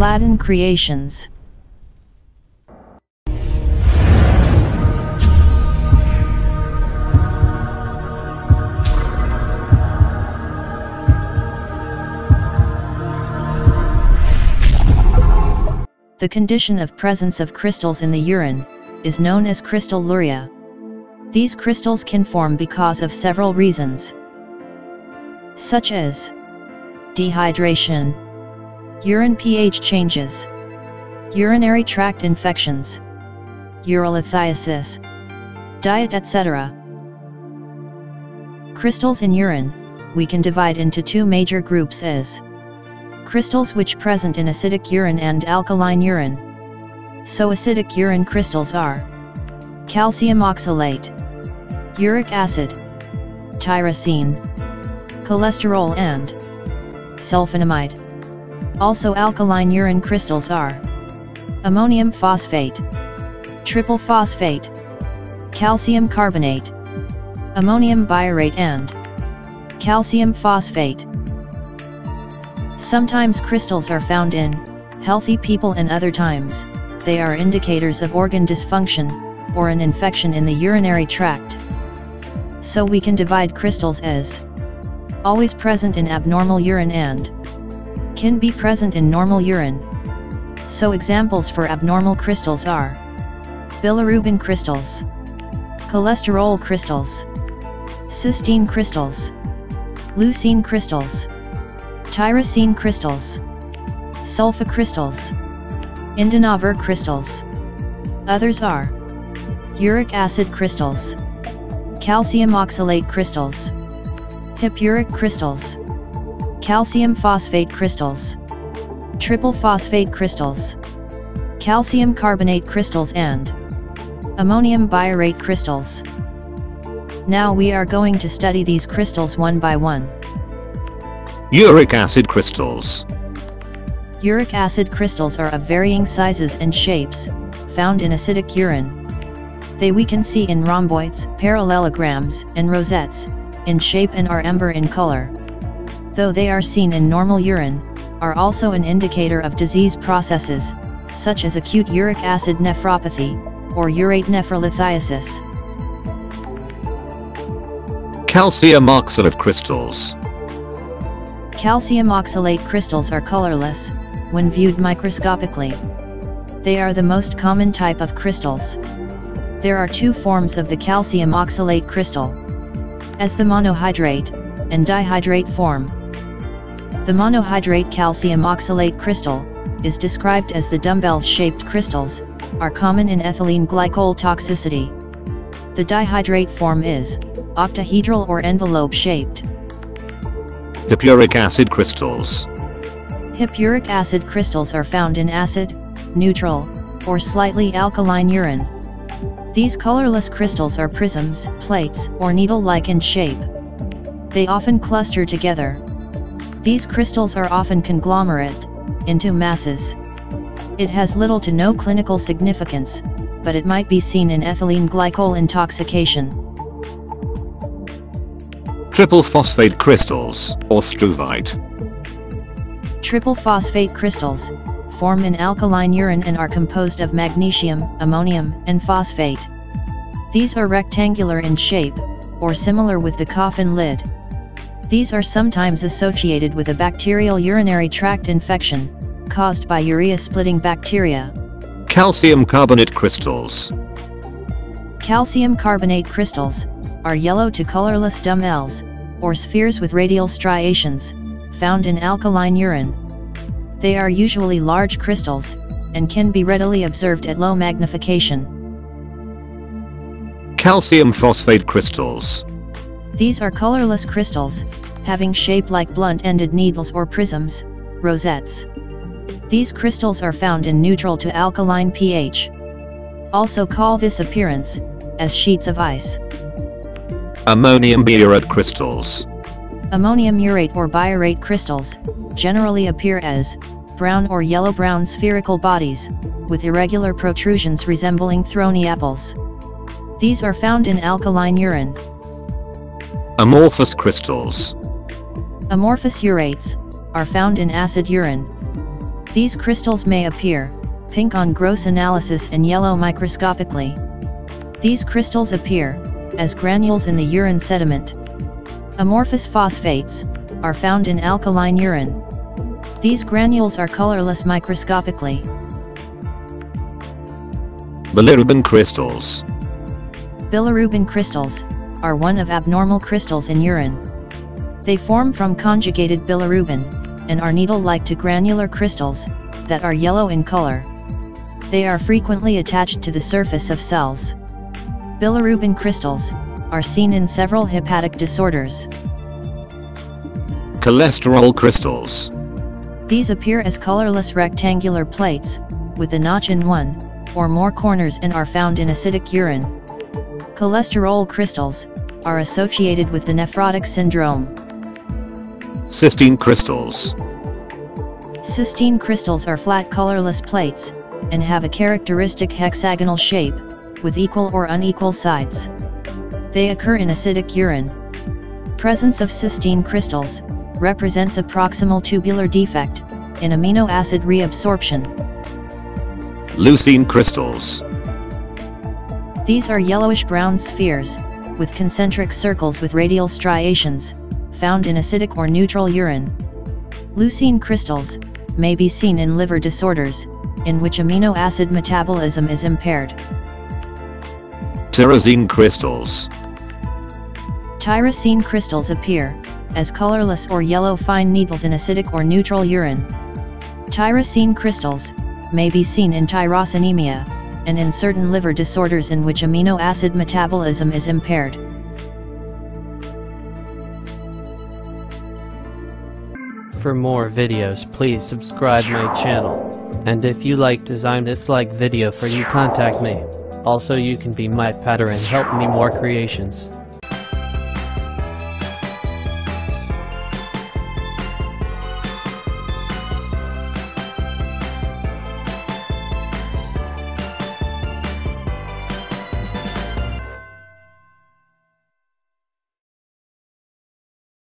Aladdin Creations The condition of presence of crystals in the urine is known as crystalluria. These crystals can form because of several reasons, such as dehydration, urine pH changes, urinary tract infections, urolithiasis, diet etc. Crystals in urine, we can divide into two major groups as crystals which present in acidic urine and alkaline urine. So acidic urine crystals are calcium oxalate, uric acid, tyrosine, cholesterol and sulfonamide. Also alkaline urine crystals are ammonium phosphate, triple phosphate, calcium carbonate, ammonium biurate and calcium phosphate. Sometimes crystals are found in healthy people and other times, they are indicators of organ dysfunction, or an infection in the urinary tract. So we can divide crystals as always present in abnormal urine and can be present in normal urine. So examples for abnormal crystals are bilirubin crystals, cholesterol crystals, cystine crystals, leucine crystals, tyrosine crystals, sulfa crystals, indinavir crystals. Others are uric acid crystals, calcium oxalate crystals, hippuric crystals, calcium phosphate crystals, triple phosphate crystals, calcium carbonate crystals and ammonium biurate crystals. Now we are going to study these crystals one by one. Uric acid crystals. Uric acid crystals are of varying sizes and shapes, found in acidic urine. They we can see in rhomboids, parallelograms, and rosettes, in shape and are amber in color. Though they are seen in normal urine, are also an indicator of disease processes, such as acute uric acid nephropathy, or urate nephrolithiasis. Calcium oxalate crystals. Calcium oxalate crystals are colorless, when viewed microscopically. They are the most common type of crystals. There are two forms of the calcium oxalate crystal. As the monohydrate, and dihydrate form. The monohydrate calcium oxalate crystal, is described as the dumbbell-shaped crystals, are common in ethylene glycol toxicity. The dihydrate form is, octahedral or envelope-shaped. Hippuric acid crystals. Hippuric acid crystals are found in acid, neutral, or slightly alkaline urine. These colorless crystals are prisms, plates, or needle-like in shape. They often cluster together. These crystals are often conglomerate, into masses. It has little to no clinical significance, but it might be seen in ethylene glycol intoxication. Triple phosphate crystals, or struvite. Triple phosphate crystals form in alkaline urine and are composed of magnesium, ammonium, and phosphate. These are rectangular in shape, or similar with the coffin lid. These are sometimes associated with a bacterial urinary tract infection, caused by urea-splitting bacteria. Calcium carbonate crystals. Calcium carbonate crystals are yellow to colorless dumbbells, or spheres with radial striations, found in alkaline urine. They are usually large crystals, and can be readily observed at low magnification. Calcium phosphate crystals. These are colorless crystals, having shape like blunt-ended needles or prisms, rosettes. These crystals are found in neutral to alkaline pH. Also call this appearance, as sheets of ice. Ammonium biurate crystals. Ammonium urate or biurate crystals, generally appear as, brown or yellow-brown spherical bodies, with irregular protrusions resembling thorny apples. These are found in alkaline urine. Amorphous crystals. Amorphous urates, are found in acid urine. These crystals may appear, pink on gross analysis and yellow microscopically. These crystals appear, as granules in the urine sediment. Amorphous phosphates, are found in alkaline urine. These granules are colorless microscopically. Bilirubin crystals. Bilirubin crystals, are one of abnormal crystals in urine. They form from conjugated bilirubin, and are needle-like to granular crystals, that are yellow in color. They are frequently attached to the surface of cells. Bilirubin crystals, are seen in several hepatic disorders. Cholesterol crystals. These appear as colorless rectangular plates, with a notch in one, or more corners and are found in acidic urine. Cholesterol crystals, are associated with the nephrotic syndrome. Cystine crystals. Cystine crystals are flat colorless plates, and have a characteristic hexagonal shape, with equal or unequal sides. They occur in acidic urine. Presence of cystine crystals, represents a proximal tubular defect, in amino acid reabsorption. Leucine crystals. These are yellowish-brown spheres, with concentric circles with radial striations, found in acidic or neutral urine. Leucine crystals, may be seen in liver disorders, in which amino acid metabolism is impaired. Tyrosine crystals. Tyrosine crystals appear, as colorless or yellow fine needles in acidic or neutral urine. Tyrosine crystals, may be seen in tyrosinemia, and in certain liver disorders in which amino acid metabolism is impaired. For more videos please subscribe my channel. And if you like design this like video for you contact me. Also you can be my pattern help me more creations.